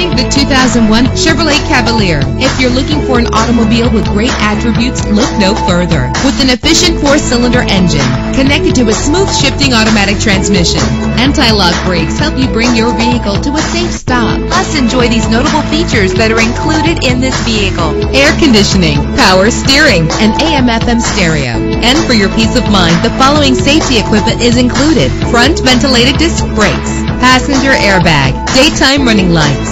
2001 Chevrolet Cavalier. If you're looking for an automobile with great attributes, look no further. With an efficient four-cylinder engine connected to a smooth shifting automatic transmission, anti-lock brakes help you bring your vehicle to a safe stop. Plus, enjoy these notable features that are included in this vehicle. Air conditioning, power steering, and AM-FM stereo. And for your peace of mind, the following safety equipment is included. Front ventilated disc brakes, passenger airbag, daytime running lights.